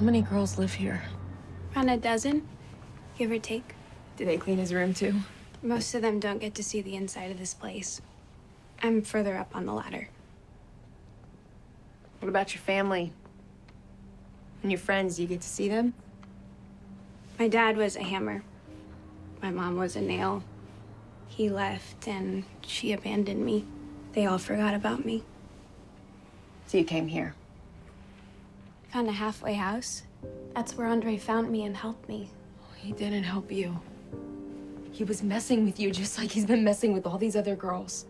How many girls live here? Around a dozen, give or take. Do they clean his room too? Most of them don't get to see the inside of this place. I'm further up on the ladder. What about your family? And your friends, do you get to see them? My dad was a hammer. My mom was a nail. He left and she abandoned me. They all forgot about me. So you came here. Found a halfway house. That's where Andre found me and helped me. He didn't help you. He was messing with you just like he's been messing with all these other girls.